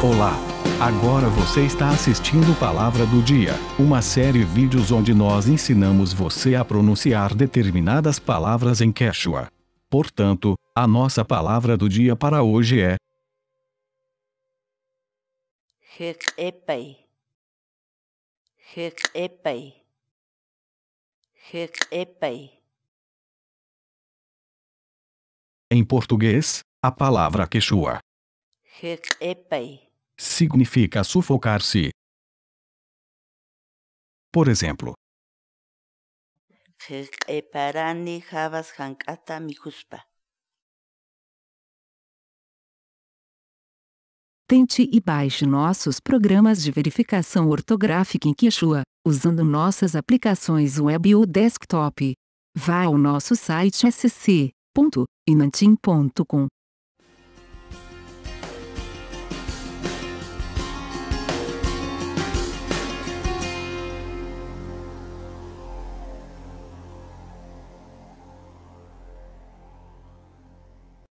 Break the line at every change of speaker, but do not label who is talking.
Olá! Agora você está assistindo Palavra do Dia, uma série de vídeos onde nós ensinamos você a pronunciar determinadas palavras em Quechua. Portanto, a nossa palavra do dia para hoje é. Em português, a palavra Quechua. Significa sufocar-se. Por exemplo,
havas hank'ata.
Tente e baixe nossos programas de verificação ortográfica em Quechua, usando nossas aplicações web ou desktop. Vá ao nosso site sc.inantim.com